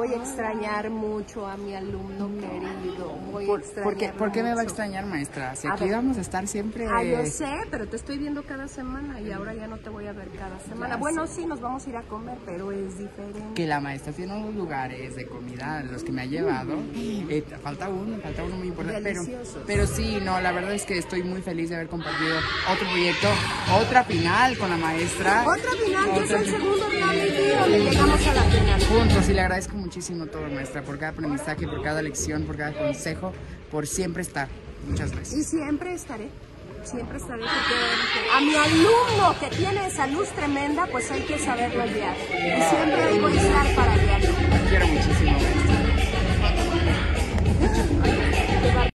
voy a extrañar mucho a mi alumno querido. Voy ¿Por, a extrañar por qué, por qué me va a extrañar, maestra? Si A aquí ver. vamos a estar siempre... Ah, yo sé, pero te estoy viendo cada semana y ahora ya no te voy a ver cada semana. Ya Bueno, sí, nos vamos a ir a comer, pero es diferente. que la maestra tiene unos lugares de comida, los que me ha llevado. Eh, falta uno, falta uno muy importante. Pero, Deliciosos. pero sí, no, la verdad es que estoy muy feliz de haber compartido otro proyecto, otra final con la maestra. Otra final, que es el final. segundo reality donde llegamos a la final. Y le agradezco muchísimo todo, maestra, por cada aprendizaje, por cada lección, por cada consejo, por siempre estar. Muchas gracias. Y siempre estaré, siempre estaré. porque a mi alumno que tiene esa luz tremenda, pues hay que saberlo guiar. Y siempre